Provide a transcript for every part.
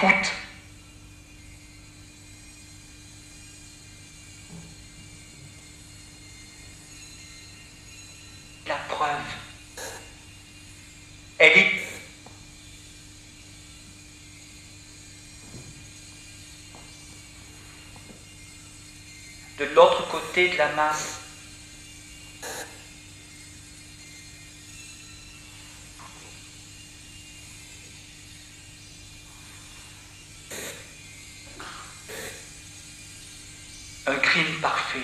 La preuve. Elle est de l'autre côté de la masse. Un crime parfait.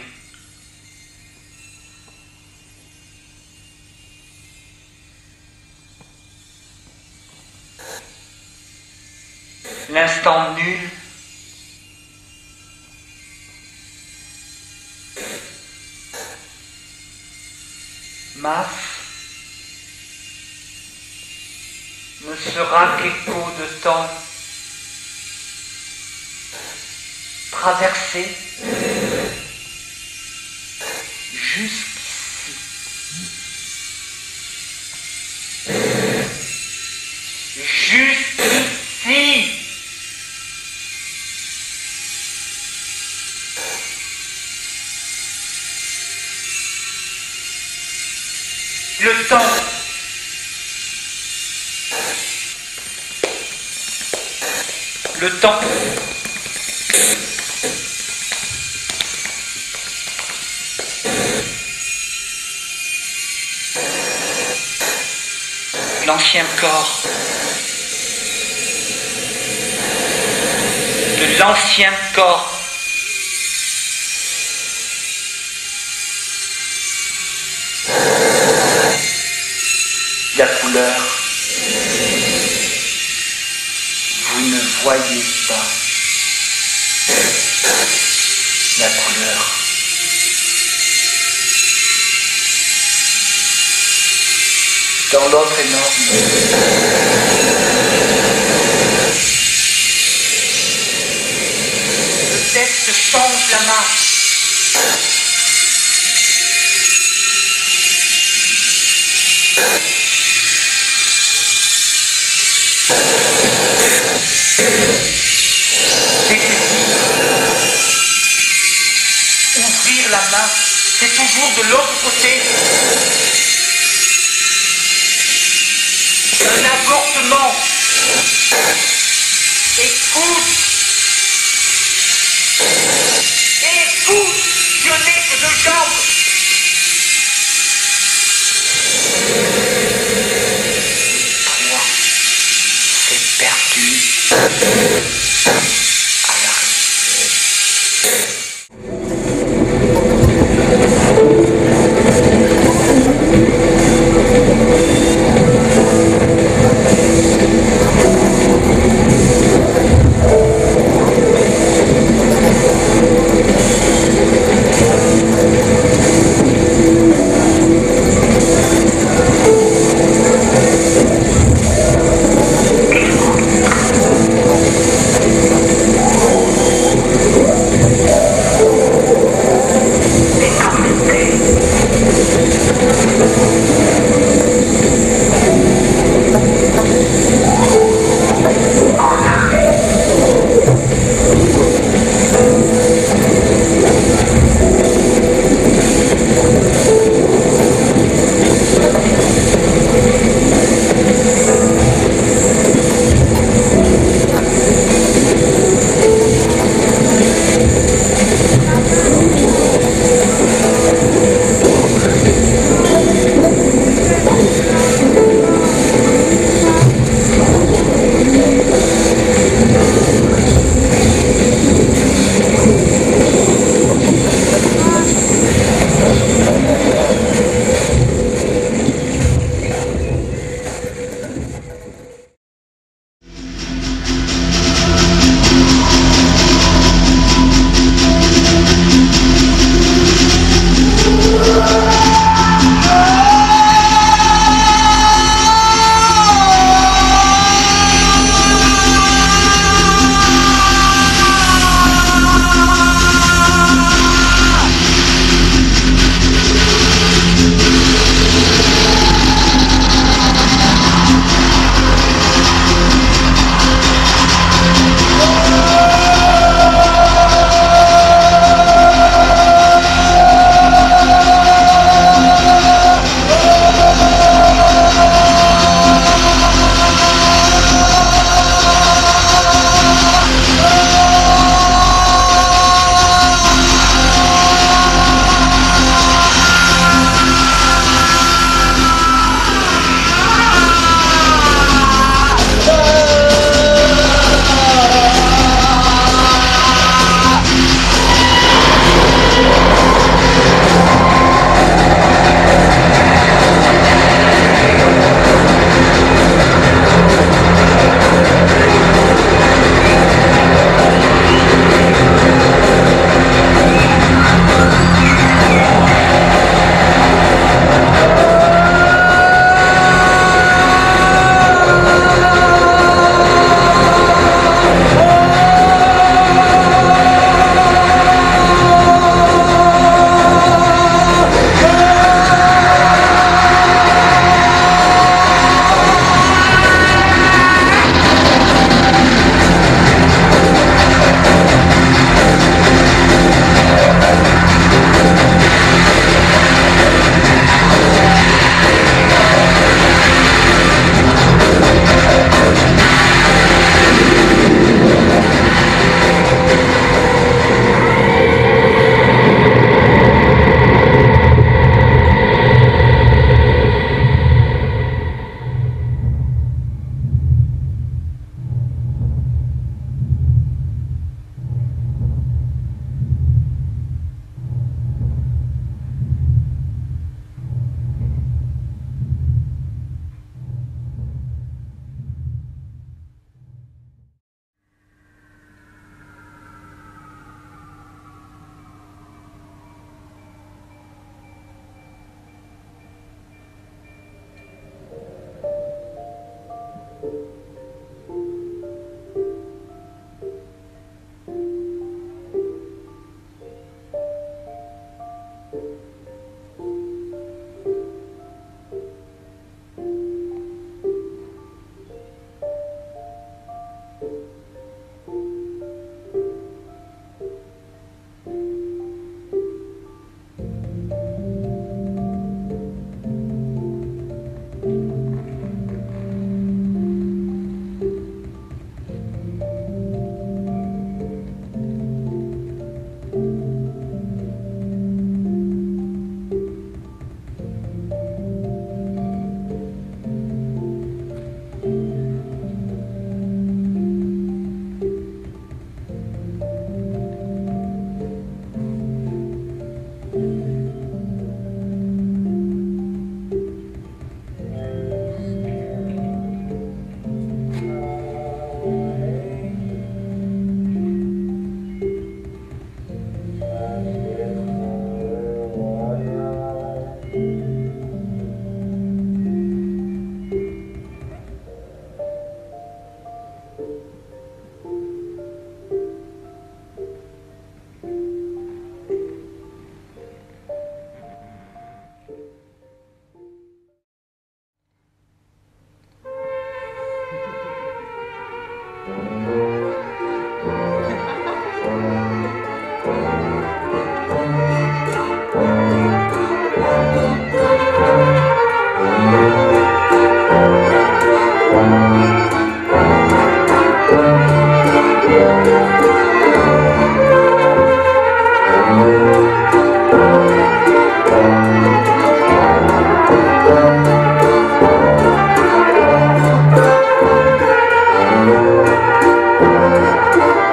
L'instant nul masse ne sera qu'écho de temps traversé jusqu'ici. Jusqu'ici. Le temps. Le temps. L'ancien corps. De l'ancien corps. La couleur. Vous ne voyez pas la couleur. Dans l'autre énorme. Le texte change la marche. Ouvrir la main, c'est toujours de l'autre côté un avortement. Écoute. Écoute, je n'ai que deux jambes. Moi, c'est perdu.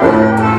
Thank